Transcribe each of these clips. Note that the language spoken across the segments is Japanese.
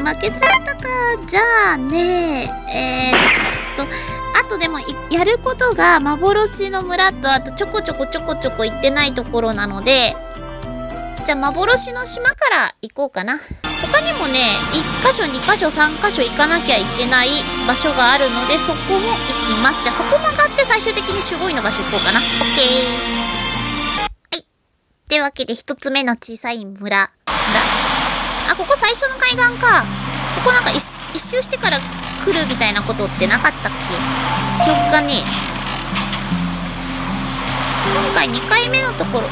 負けちゃったか。じゃあね、えー、っと、あとでもやることが幻の村とあとちょこちょこちょこちょこ行ってないところなので、じゃあ幻の島から行こうかな。他にもね、1箇所、2箇所、3箇所行かなきゃいけない場所があるので、そこも行きます。じゃあそこ曲がって最終的に守護位の場所行こうかな。オッケー。はい。ってわけで1つ目の小さい村。村。あ、ここ最初の海岸か。ここなんか一周してから来るみたいなことってなかったっけ？記憶がね今回2回目のところ、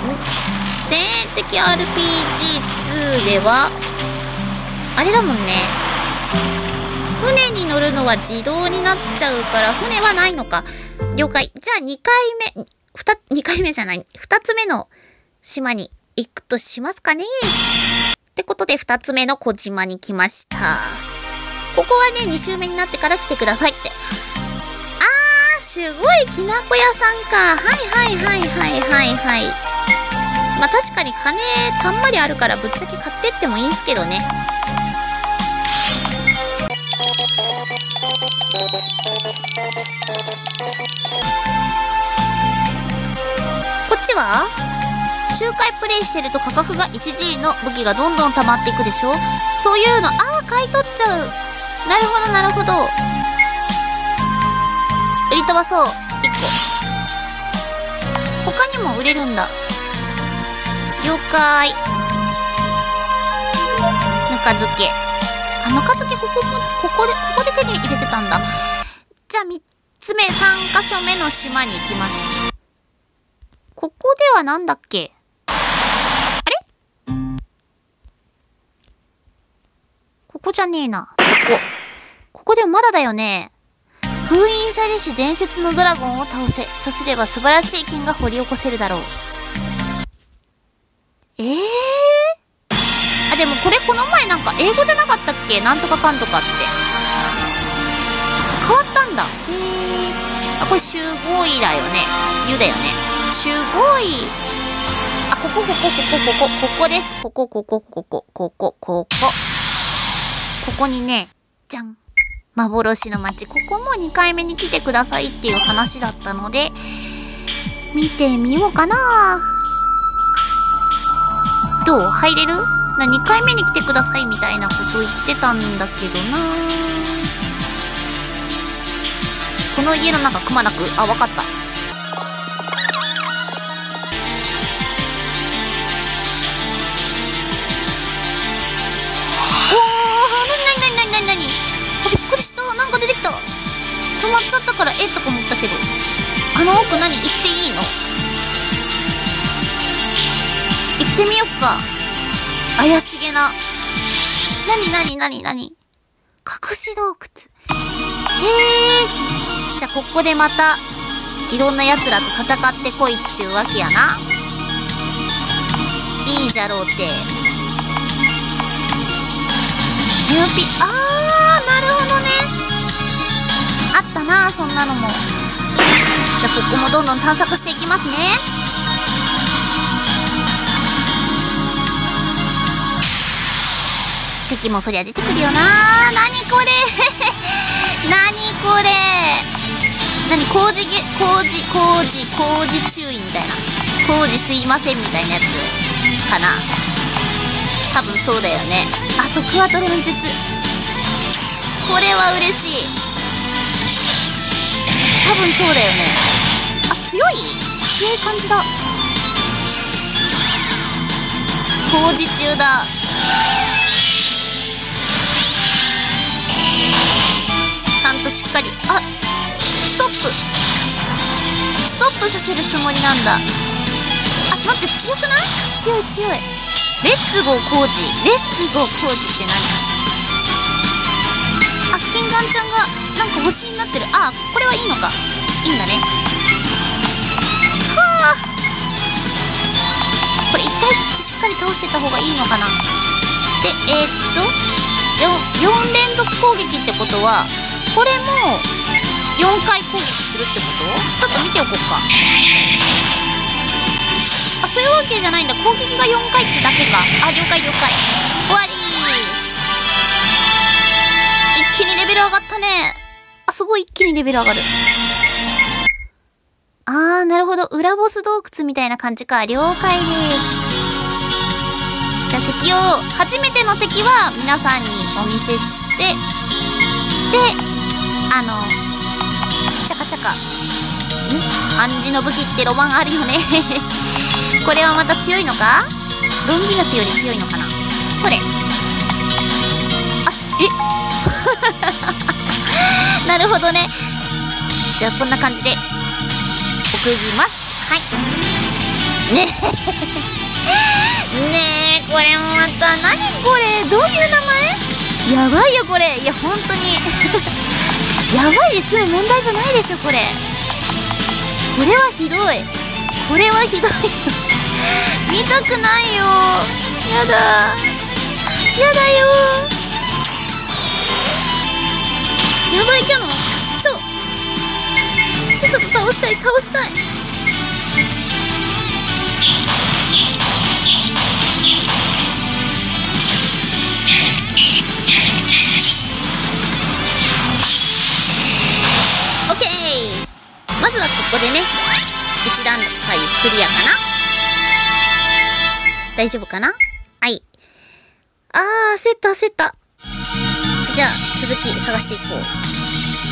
全的 RPG2 では、あれだもんね。船に乗るのは自動になっちゃうから、船はないのか。了解。じゃあ2回目、2、2回目じゃない。2つ目の島に行くとしますかね。ってことで2つ目の小島に来ました。ここはね、2周目になってから来てくださいって。あー、すごいきなこ屋さんか。はいはいはいはいはいはい。まあ確かに金たんまりあるからぶっちゃけ買ってってもいいんすけどねこっちは？周回プレイしてると価格が 1G の武器がどんどん溜まっていくでしょ？そういうのああ買い取っちゃう。なるほどなるほど。売り飛ばそう。1個。他にも売れるんだ。了解ぬか漬け。あぬか漬けここもここでここで手に入れてたんだ。じゃあ3つ目3箇所目の島に行きます。ここではなんだっけ？ここじゃねえなここここでもまだだよね封印されし伝説のドラゴンを倒せ。さすれば素晴らしい剣が掘り起こせるだろう。ええー、あ、でもこれこの前なんか英語じゃなかったっけ？なんとかかんとかって。変わったんだ。へえ。あ、これ集合位だよね。ゆだよね。集合位。あ、ここ、ここ、ここ、ここ、ここです。ここ、ここ、ここ、ここ、ここ。ここにね、じゃん。幻の街。ここも2回目に来てくださいっていう話だったので、見てみようかなどう？入れる？な ?2 回目に来てくださいみたいなこと言ってたんだけどなこの家の中くまなくあ、わかった。あの奥何？行っていいの？ってみよっか。怪しげな。なになになになに隠し洞窟。へえ。じゃあ、ここでまた、いろんな奴らと戦ってこいっちゅうわけやな。いいじゃろうて。ネオピ、あー、なるほどね。あったな、そんなのも。じゃあ、ここもどんどん探索していきますね。敵もそりゃ出てくるよな。何これ。何これ。何工事工事工事工事注意みたいな。工事すいませんみたいなやつ。かな。多分そうだよね。あそクワトロの術。これは嬉しい。多分そうだよね。あ強い？強い感じだ。工事中だ。ちゃんとしっかり。あストップ。ストップさせるつもりなんだ。あ待って強くない？強い強い。レッツゴー工事。レッツゴー工事って何？あ金眼ちゃんがなんか星になってる。あこれはいいのか。いいんだね。はあ。これ1体ずつしっかり倒してた方がいいのかな。でえー、っと 4, 4連続攻撃ってことはこれも4回攻撃するってこと？ちょっと見ておこうか。あそういうわけじゃないんだ。攻撃が4回ってだけか。あ了解了解。終わり。一気にレベル上がったすごい一気にレベル上がる。あー、なるほど。裏ボス洞窟みたいな感じか。了解です。じゃあ敵を、初めての敵は皆さんにお見せして、で、あの、チャカチャカ。ん？漢字の武器ってロマンあるよね。これはまた強いのか？ロンギヌスより強いのかな？それ。あ、え？なるほどね。じゃあこんな感じで送ります。はい。ね ねえ、これまた、何これ？どういう名前？やばいよ、これ。いや、本当に。やばいで済む問題じゃないでしょ、これ。これはひどい。これはひどい。見たくないよ。やだ。やだよ。やばいキャノン。ちょ。さっさと倒したい、倒したい。オッケーまずはここでね、一段階クリアかな？大丈夫かな？はい。あー、焦った焦った。じゃあ、続き探していこう。あ、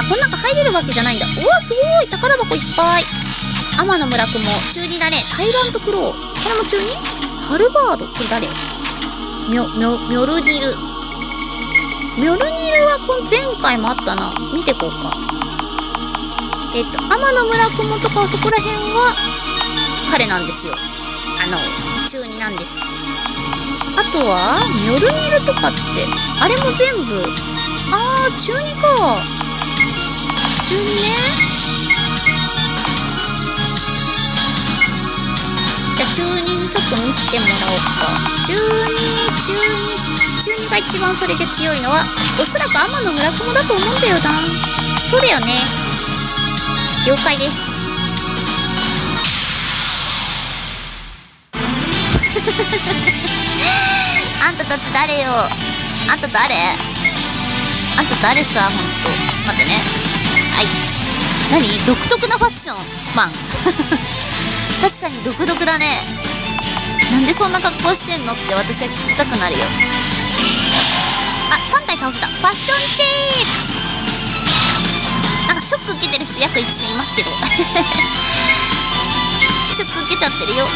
こん中入れるわけじゃないんだ。うわ、すごい宝箱いっぱい。天野村雲、中2だね。タイラントクロー。これも中 2? ハルバード。これ誰？ミョ、ミョ、ミョルニル。ミョルニルはこの前回もあったな。見てこうか。えっと、天野村雲とかそこら辺は彼なんですよ。あの、中2なんです。あとは、ミョルニルとかって、あれも全部、あー、中2か。中2ね。じゃあ、中2にちょっと見せてもらおうか。中2、中2、中2が一番それで強いのは、おそらく天野村雲だと思うんだよな。そうだよね。了解です。たたち誰よ？あんた誰？あんた誰さ、ほんと。待ってね。はい。何？独特なファッションマン。確かに独特だね。なんでそんな格好してんの？って私は聞きたくなるよ。あ、3体倒せた。ファッションチェックなんかショック受けてる人約1名いますけど。ショック受けちゃってるよ。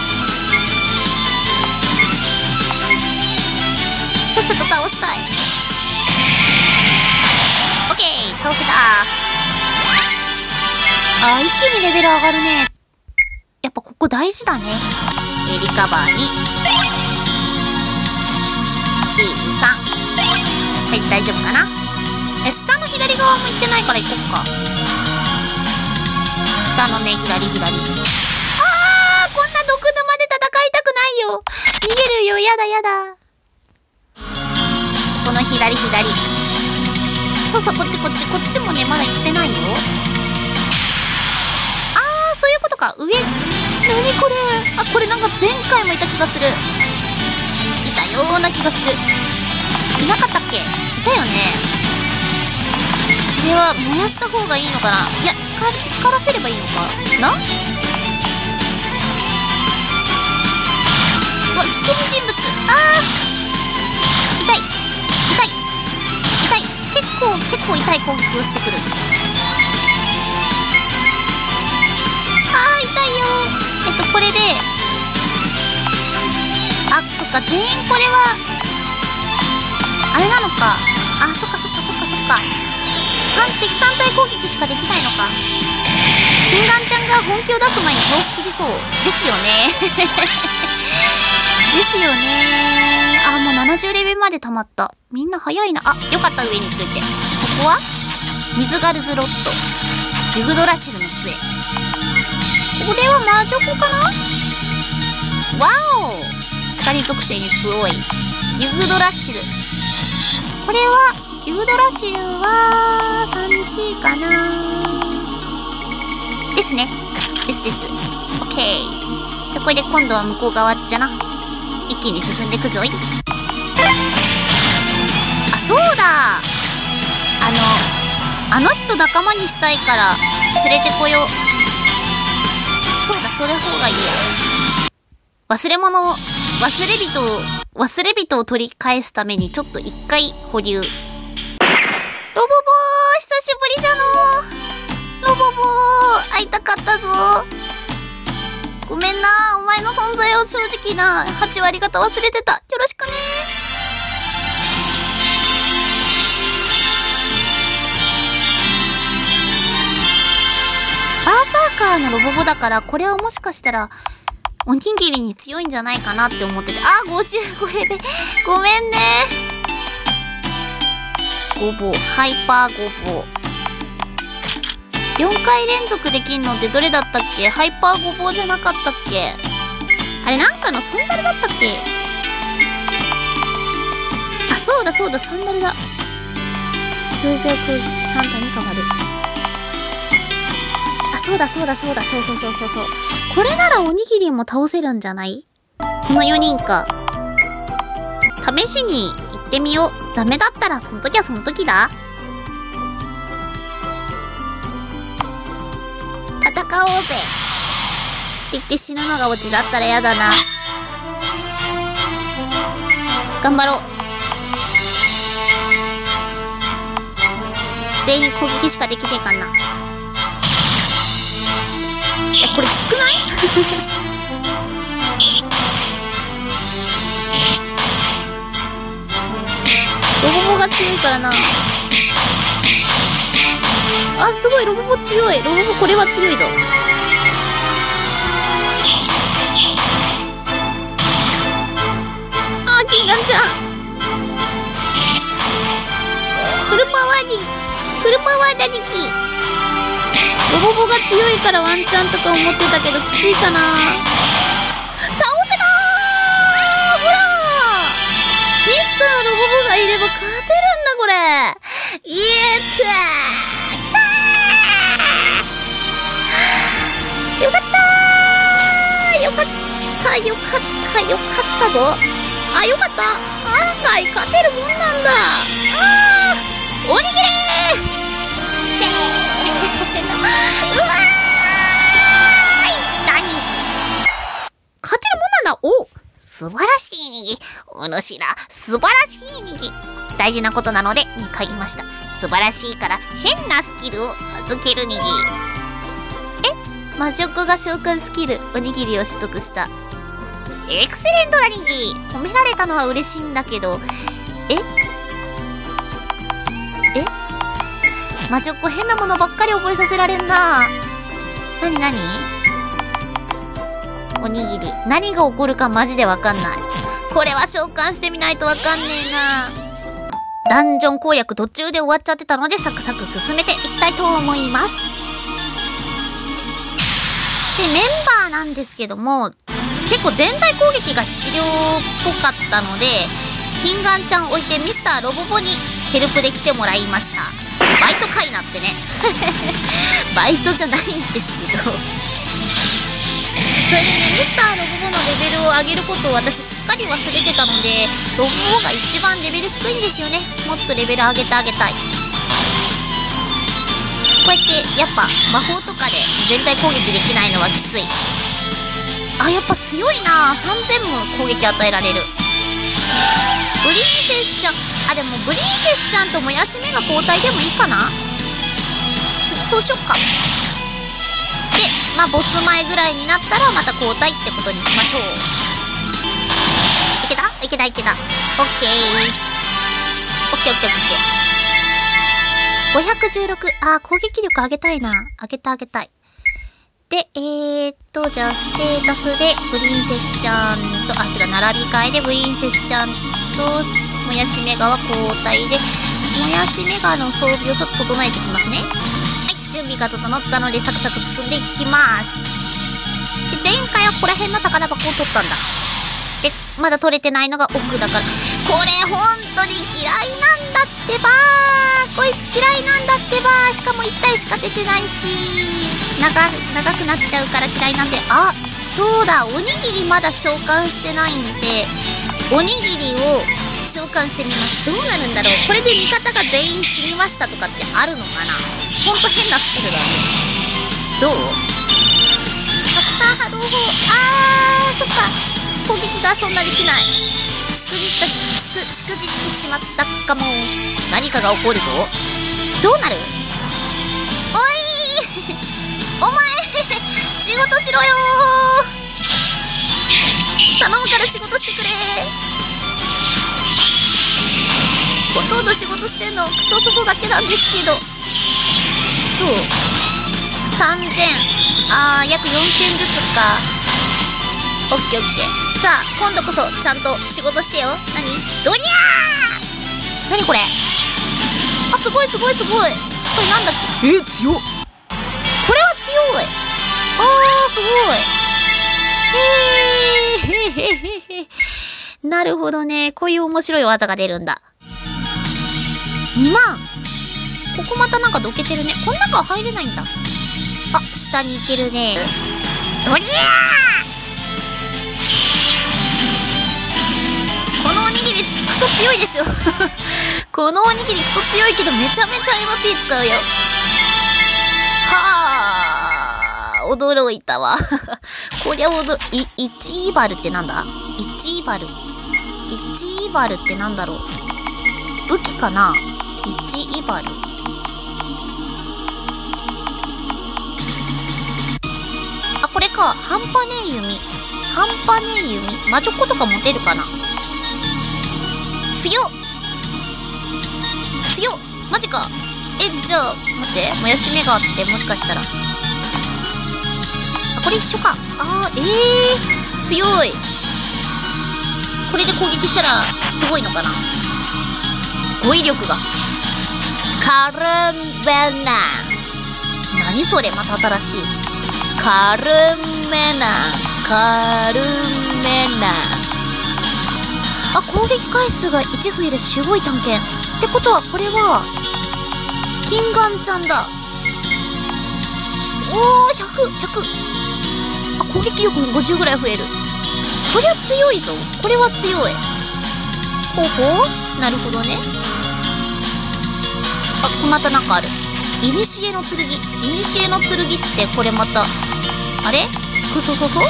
さっさと倒したい。オッケー倒せたあー、一気にレベル上がるね。やっぱここ大事だね。えリカバーに。キー3。はい、大丈夫かなえ、下の左側向いてないから行こっか。下のね、左左。あーこんな毒沼で戦いたくないよ逃げるよ、やだやだ。左左。そうそう、こっちこっち、こっちもね、まだ行ってないよ。あー、そういうことか。上、なにこれあ、これなんか前回もいた気がする。いたような気がする。いなかったっけ？いたよね。これは燃やした方がいいのかな？いや、光、光らせればいいのかな？うわ、危険人物あー結構、結構痛い攻撃をしてくる。あー、痛いよえっと、これで、あ、そっか、全員これは、あれなのか。あ、そっかそっかそっかそっか。単敵単体攻撃しかできないのか。金眼ちゃんが本気を出す前に倒しきりそう。ですよね。ですよね。あ、もう70レベルまで溜まった。みんな早いな。あ、よかった、上に行っといて。ここは？水ガルズロット。ユグドラシルの杖。これは魔女子かな？わお光属性に強い。ユグドラシル。これは、ユグドラシルは、3G かな？ですね。ですです。オッケー。じゃこれで今度は向こう側じゃな。一気に進んでくぞい。あ、そうだ。あの、あの人仲間にしたいから連れてこよう。そうだそれ方がいいや忘れ物を忘れ人を忘れ人を取り返すためにちょっと一回保留。ロボボー久しぶりじゃの。ロボボー会いたかったぞ。ごめんなお前の存在を正直な8割方忘れてた。よろしくね。バーサーカーのロボボだからこれはもしかしたらおにぎりに強いんじゃないかなって思っててあ55レベルごめんね。ごぼう。ハイパーごぼう。4回連続できんのってどれだったっけ？ハイパーごぼうじゃなかったっけ？あれなんかのサンダルだったっけ？あそうだそうだサンダルだ。通常攻撃3体に変わる。あそうだそうだそうだ。そうそうそうそうそう。これならおにぎりも倒せるんじゃない？この4人か。試しに行ってみよう。ダメだったらその時はその時だ。戦おうぜ。って言って死ぬのがオチだったらやだな。頑張ろう。全員攻撃しかできねえかな。いやこれきつくない？ロボボが強いからな。あすごい。ロボボ強い。ロボボこれは強いぞ。あーキンガンちゃん。フルパワーにフルパワーだにきロボボが強いからワンチャンとか思ってたけどきついかな。倒せたー。ほらミスターロボボがいれば勝てるんだこれ。イエーっったよかったよかったぞ。あよかった。案外勝てるもんなんだ。あーおにぎり。せーの。うわーい大人気勝てるもんなんだ。お素晴らしいにぎ。お主ら素晴らしいにぎ。大事なことなので2回言いました。素晴らしいから変なスキルを授けるにぎ。え魔食が召喚スキルおにぎりを取得した。エクセレントだにぎ褒められたのは嬉しいんだけど。え？え？魔女っ子変なものばっかり覚えさせられんな。なになにおにぎり。何が起こるかマジでわかんない。これは召喚してみないとわかんねえな。ダンジョン攻略途中で終わっちゃってたのでサクサク進めていきたいと思います。でメンバーなんですけども結構全体攻撃が必要っぽかったのでキンガンちゃん置いてミスターロボボにヘルプで来てもらいました。バイトかいなってね。バイトじゃないんですけど。それでねミスターロボボのレベルを上げることを私すっかり忘れてたのでロボボが一番レベル低いんですよね。もっとレベル上げてあげたい。こうやってやっぱ魔法とかで全体攻撃できないのはきつい。あやっぱ強いな。3000も攻撃与えられる。ブリンセスちゃん。あでもブリンセスちゃんともやし目が交代でもいいかな。次そうしよっか。でまあボス前ぐらいになったらまた交代ってことにしましょう。いけた？いけた？いけた。オッケー。オッケーオッケーオッケー。516あー攻撃力上げたいな。上げた上げたい。で、えー、っと、じゃあ、ステータスで、ブリンセスちゃんと、あ、違う、並び替えで、ブリンセスちゃんと、もやしメガは交代で、もやしメガの装備をちょっと整えてきますね。はい、準備が整ったので、サクサク進んでいきます。で、前回はここら辺の宝箱を取ったんだ。で、まだ取れてないのが奥だから、これ本当に嫌いなんだってばーこいつ嫌いなんだってば。しかも1体しか出てないし。長長くなっちゃうから嫌いなんで。あそうだ。おにぎりまだ召喚してないんで。おにぎりを召喚してみます。どうなるんだろう。これで味方が全員死にましたとかってあるのかな。ほんと変なスキルだね。どう？たくさん波動砲あーそっか。攻撃がそんなできない。しくじったしくしくじってしまったかも。何かが起こるぞ。どうなる？おい！お前仕事しろよ。頼むから仕事してくれ。ほとんど仕事してんのクソソソだけなんですけど。どう？3000あー約4000ずつかオッケーオッケー。さあ今度こそちゃんと仕事してよ。何？ドリャー！何これ？あすごいすごいすごい。これなんだっけ？え強っ。これは強い。あーすごい。へー。へへへへなるほどね。こういう面白い技が出るんだ。2万。ここまたなんかどけてるね。こん中は入れないんだ。あ下に行けるね。ドリャーソ強いですよ このおにぎりクソ強いけどめちゃめちゃ MP 使うよ。はあ。驚いたわ。こりゃ驚い1イバルってなんだ ?1 イバル1イバルってなんだろう？武器かな ?1 イバルあこれか。半端ねえ弓。半端ねえ弓。魔女っ子とか持てるかな？強っ。強っ。マジか。えじゃあ待って。もやし目があってもしかしたら。あこれ一緒か。あーえー、強い。これで攻撃したらすごいのかな。語彙力が。カルンベナ何それまた新しい。カルンメナカルンメナあ攻撃回数が1増えるすごい探検。ってことはこれは金眼ちゃんだ。おー100100あ攻撃力も50ぐらい増える。これは強いぞ。これは強い。ほうほう。なるほどね。あまたなんかある。いにしえの剣。いにしえの剣ってこれまたあれ？クソソソあ違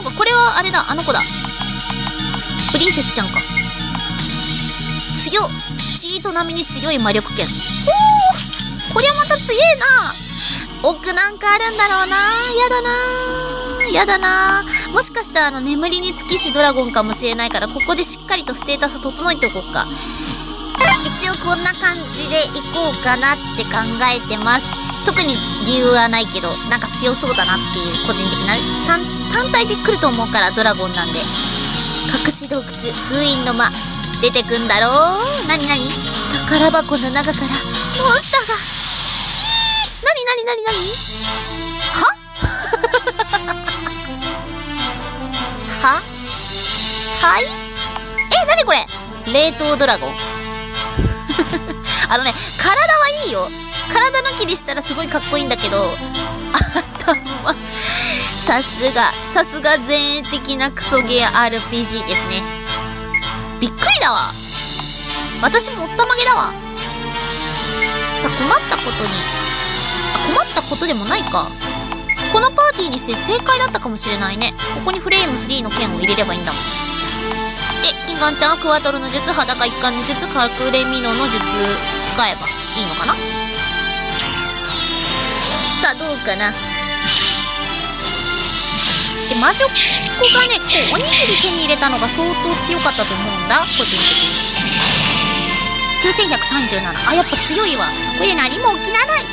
うか。これはあれだ。あの子だ。プリンセスちゃんか。強チート並みに強い魔力剣ほうこりゃまた強えな。奥なんかあるんだろうな。やだな。やだな。もしかしたらあの眠りにつきしドラゴンかもしれないからここでしっかりとステータス整えておこうか。一応こんな感じでいこうかなって考えてます。特に理由はないけどなんか強そうだなっていう個人的な単体で来ると思うからドラゴンなんで。隠し洞窟封印の間出てくんだろう？なになに宝箱の中からモンスターが。ひー！なになになになには？は？はい？えなにこれ？冷凍ドラゴン？あのね体はいいよ。体の切りしたらすごいかっこいいんだけど頭さすがさすが前衛的なクソゲー RPG ですね。びっくりだわ。私もおったまげだわ。さ困ったことに。あ困ったことでもないか。このパーティーにして正解だったかもしれないね。ここにフレーム3の剣を入れればいいんだもん。で金眼ちゃんはクワトロの術裸一貫の術隠れミノの術使えばいいのかな。さあどうかな。で魔女っ子がねこうおにぎり手に入れたのが相当強かったと思うんだ。個人的に。9137あやっぱ強いわ。これ何も起きなない。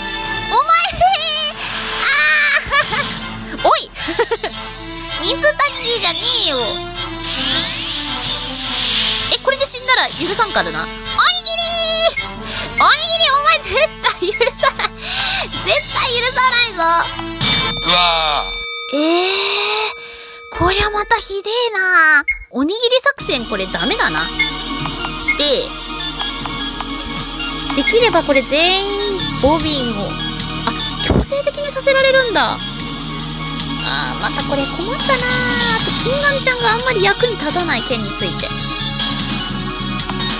お前あー！おい！水谷じゃねえよ。えこれで死んだら許さんからな。おにぎり！おにぎりお前絶対許さない。絶対許さないぞ。うわええー、こりゃまたひでえな。おにぎり作戦これダメだな。でできればこれ全員ボビンをあ強制的にさせられるんだ。あーまたこれ困ったなあと金眼ちゃんがあんまり役に立たない件について。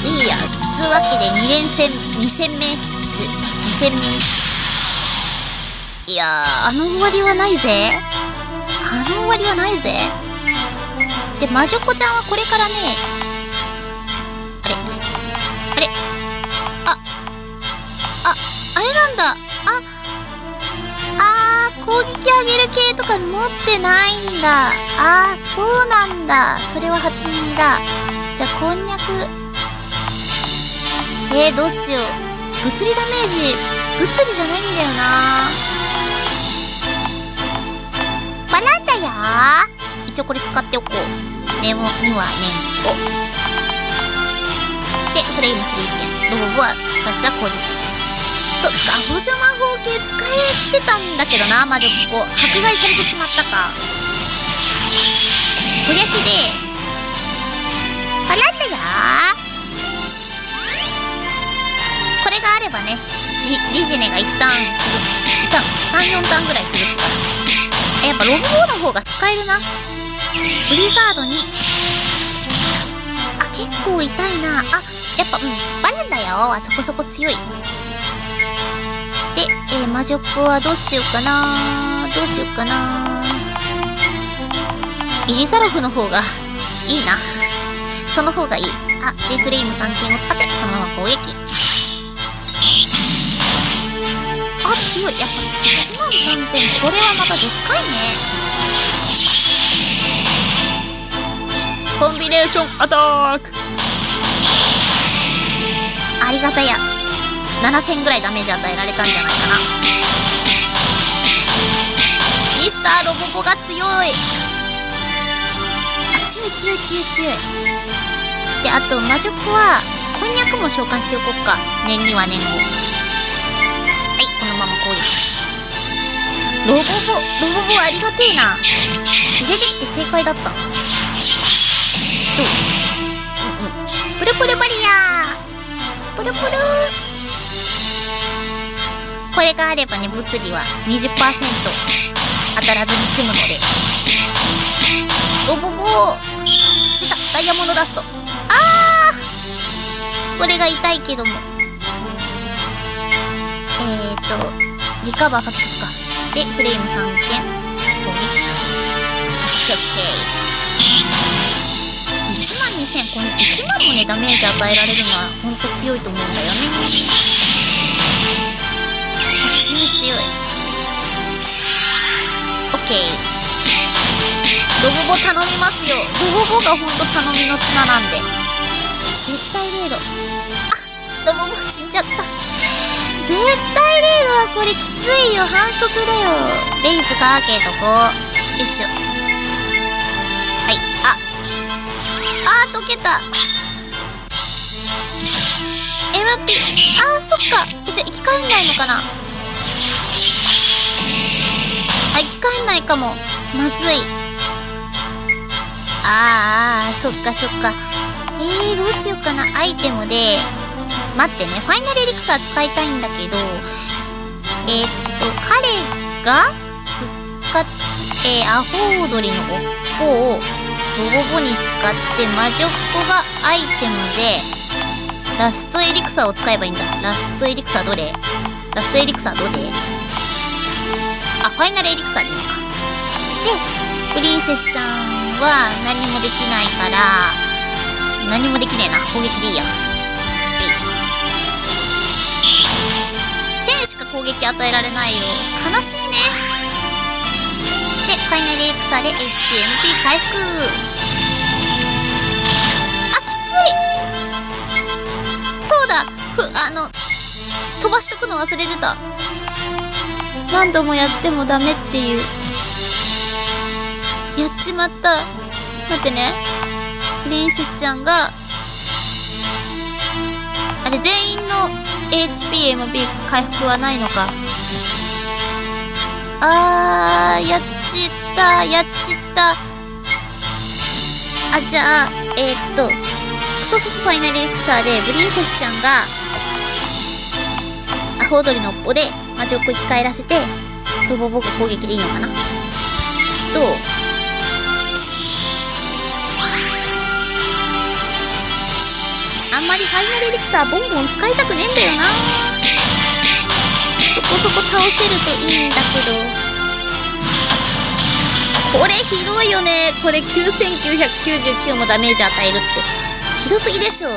いいやつうわけで2連戦2戦目っす。2戦目っす。いやーあの終わりはないぜ。あの終わりはないぜ。で魔女子ちゃんはこれからねあれあれ。あああれなんだ。ああー攻撃上げる系とか持ってないんだ。あーそうなんだ。それは初耳だ。じゃあこんにゃく。えー、どうしよう。物理ダメージ。物理じゃないんだよな。バランだよ。一応これ使っておこう。ネモにはネモでフレーム3剣ロボボはひたすら攻撃。そっか補助魔法系使えてたんだけどな。魔女ここ迫害されてしまったか。こりゃひで。えバランだよ。これがあればねリリジネが一旦続く。一旦34ターンぐらい続くから。やっぱロボボの方が使えるな。ブリザードに。あ結構痛いな。あやっぱうん。バレンだよあそこそこ強い。で、えー、魔女っ子はどうしようかな。どうしようかな。イリザロフの方がいいな。その方がいい。あでフレーム3金を使って。そのまま攻撃。あ強いやっぱ1万3000これはまたでっかいね。コンビネーションアタック。ありがたや。7000ぐらいダメージ与えられたんじゃないかな。ミスターロボボが強い。あ強い強い強い強い。であと魔女っ子はこんにゃくも召喚しておこっか。念には念をのまま攻撃ロボボロボボありがてえな。入れてきて正解だった。どう？うんうん。プルプルバリアー。プルプルこれがあればね物理は20%当たらずに済むので。ロボボ出たダイヤモンドダスト。あー。これが痛いけども。とリカバーかけとくかでフレーム3件攻撃とオッケーオッケー1万2000この1万もねダメージ与えられるのはほんと強いと思うんだよね。強い強い。オッケー。ロボボ頼みますよ。ロボボがほんと頼みの綱なんで。絶対0度。あロボボ死んじゃった。絶対0度はこれきついよ。反則だよ。レイズかけとこう。よいしょはい。あ。あー溶けた。MP あーそっか。じゃあ生き返んないのかな。あ生き返んないかも。まずい。あーあーそっかそっか。えー、どうしようかな。アイテムで。待ってねファイナルエリクサー使いたいんだけどえー、っと彼が復活えー、アホ踊りの尾っぽをボボボに使って魔女っ子がアイテムでラストエリクサーを使えばいいんだ。ラストエリクサーどれ？ラストエリクサーどれ？あファイナルエリクサーでいいのか。でプリンセスちゃんは何もできないから何もできねえな。攻撃でいいや。1000しか攻撃与えられないよ。悲しいね。でファイナルエリクサーで HPMP 回復。あきつい。そうだ。ふあの飛ばしとくの忘れてた。何度もやってもダメっていう。やっちまった。待ってね。プリンセスちゃんがれ全員の HPMP 回復はないのか。あーやっちったやっちった。あじゃあえー、っとそうそうそうファイナルエクサーでプリンセスちゃんがアホ踊りの尾っぽで魔女っ子生き返らせてロボボが攻撃でいいのかな。どんまりファイナルエリクサーボンボン使いたくねえんだよな。そこそこ倒せるといいんだけど。これひどいよね。これ9999もダメージ与えるって。ひどすぎでしょ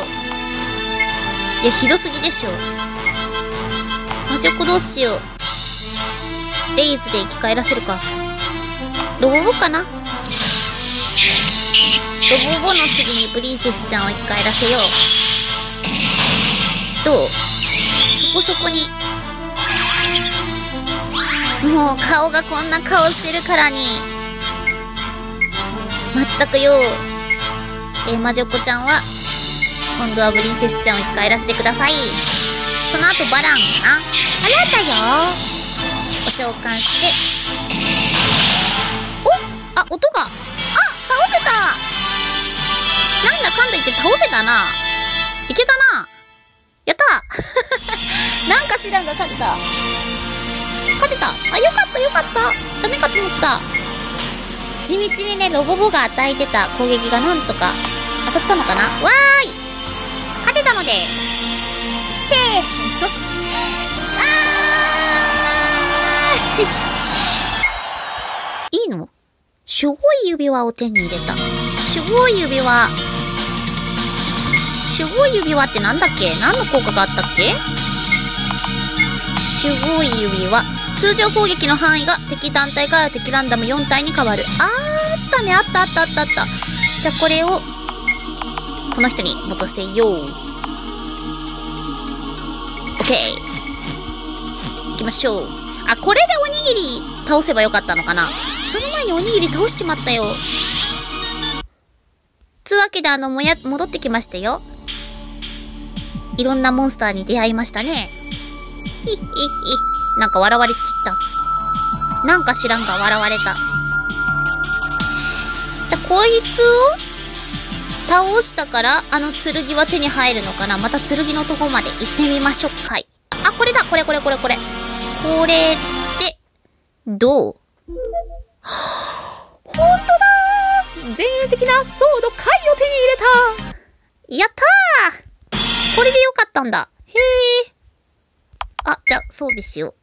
いやひどすぎでしょ魔女子どうしよう。レイズで生き返らせるか。ロボボかな。ロボボの次にプリンセスちゃんを生き返らせよう。どうそこそこにもう顔がこんな顔してるからにまったくよえー、魔女子ちゃんは今度はプリンセスちゃんを生き返らせてください。その後バランかなあなたよ。を召喚して。おあ音が。あ倒せた。なんだかんだ言って倒せたな。いけたな。たなんか知らんが勝てた。勝てた。あよかったよかった。ダメかと思った。地道にねロボボが与えてた攻撃がなんとか当たったのかな。わーい。勝てたので。せーの。あーいいの？すごい指輪を手に入れた。すごい指輪。すごい指輪ってなんだっけ？何の効果があったっけ？すごい指輪。通常攻撃の範囲が敵単体から敵ランダム4体に変わる。あーあったねあったあったあったあった。じゃあこれをこの人に持たせよう。OK 行きましょう。あこれでおにぎり倒せばよかったのかな。その前におにぎり倒しちまったよ。つうわけであのもや戻ってきましたよ。いろんなモンスターに出会いましたね。なんか笑われちった。なんか知らんが笑われた。じゃあこいつを倒したからあの剣は手に入るのかな？また剣のとこまで行ってみましょうかい。あこれだ！これこれこれこれ。これでどう？ほんとだ！前衛的なソード貝を手に入れた。やったー！これでよかったんだ。へえ。あ、じゃあ、装備しよう。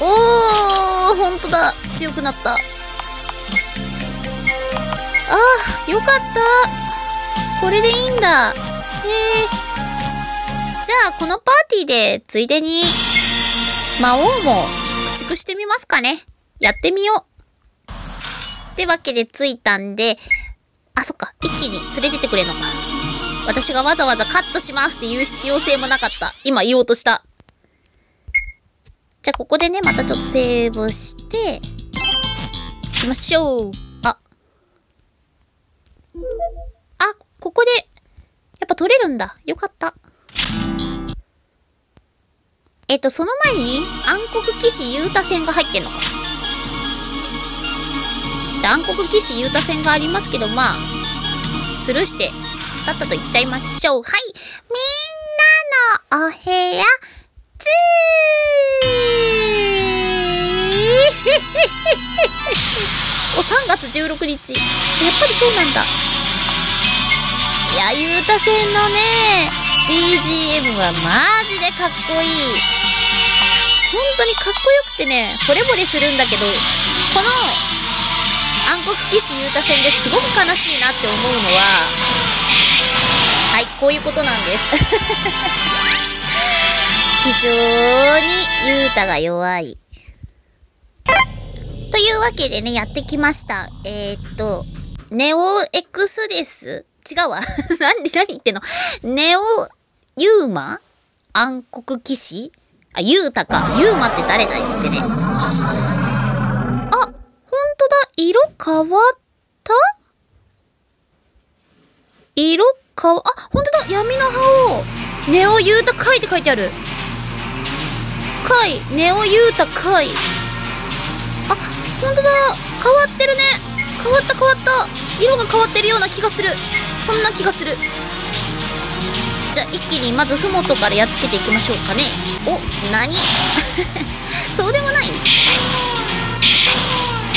おー、ほんとだ。強くなった。あー、よかった。これでいいんだ。へえ。じゃあ、このパーティーで、ついでに、魔王も駆逐してみますかね。やってみよう。ってわけで着いたんで、あ、そっか。一気に連れてってくれんのか。私がわざわざカットしますって言う必要性もなかった。今言おうとした。じゃあ、ここでね、またちょっとセーブして、行きましょう。あ。あ、ここで、やっぱ取れるんだ。よかった。えっと、その前に暗黒騎士ユータ戦が入ってんのか。じゃ暗黒騎士ユータ戦がありますけど、まあ、スルーして、だったと言っちゃいましょう。はい。みんなのお部屋、つーお、3月16日。やっぱりそうなんだ。いや、ユータ戦のね、BGM はマジでかっこいい。本当にかっこよくてね、惚れ惚れするんだけど、この暗黒騎士ユータ戦ですごく悲しいなって思うのは、はい、こういうことなんです。非常にユータが弱い。というわけでね、やってきました。えー、っと、ネオエクスデス違うわ。何、何言ってんの？ネオユーマ？暗黒騎士？あ、ユータか。ユーマって誰だよってね。色変わった？色変わ、あ、ほんとだ。闇の葉を、ネオユータカイって書いてある。カイ、ネオユータカイ。あ、ほんとだ。変わってるね。変わった変わった。色が変わってるような気がする。そんな気がする。じゃあ一気にまずふもとからやっつけていきましょうかね。お、何？そうでもない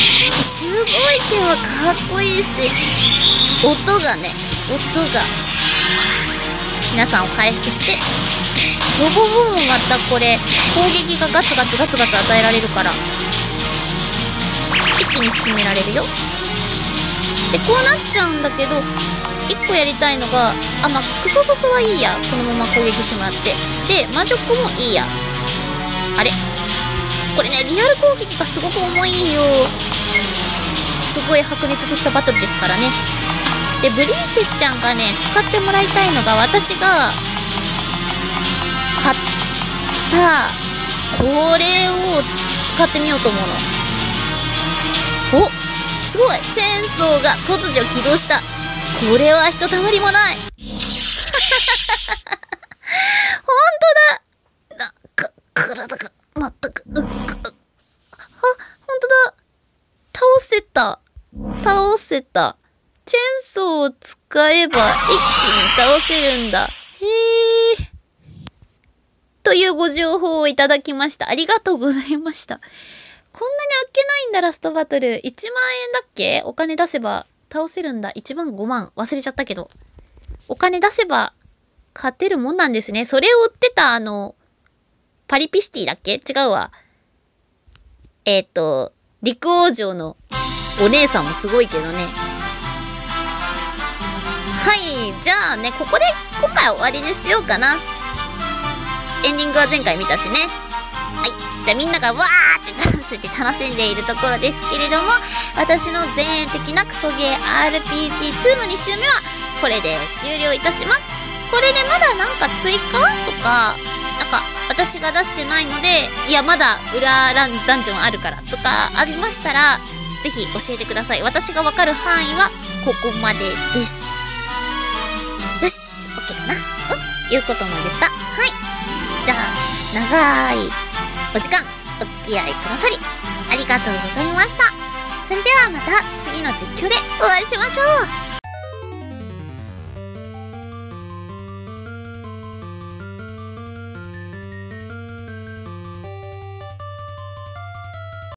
集合剣はかっこいいし音がね音が。皆さんを回復してロボボムまたこれ攻撃がガツガツガツガツ与えられるから一気に進められるよ。でこうなっちゃうんだけど1個やりたいのがあまあクソソソはいいや。このまま攻撃してもらって。で魔女っ子もいいや。あれ？これねリアル攻撃がすごく重いよ。すごい白熱としたバトルですからね。でブリンセスちゃんがね使ってもらいたいのが私が買ったこれを使ってみようと思うの。おすごい。チェーンソーが突如起動した。これはひとたまりもない。本当だ。なか体が全くうっあ本当だ倒せた倒せた。チェーンソーを使えば一気に倒せるんだ。へえというご情報をいただきました。ありがとうございました。こんなにあっけないんだラストバトル。1万円だっけ？お金出せば倒せるんだ。1万5万。忘れちゃったけど。お金出せば勝てるもんなんですね。それを売ってたあのパリピシティだっけ？違うわ。えっ、と陸王城のお姉さんもすごいけどね。はいじゃあねここで今回終わりにしようかな。エンディングは前回見たしね。はいじゃあみんながわーってダンスで楽しんでいるところですけれども私の前衛的なクソゲー RPG2 の2週目はこれで終了いたします。これでまだなんか追加とかなんか私が出してないのでいやまだ裏ランダンジョンあるからとかありましたらぜひ教えてください。私がわかる範囲はここまでです。よし OK かな。うん言うことも言った。はい。じゃあ長いお時間お付き合いくださりありがとうございました。それではまた次の実況でお会いしましょう。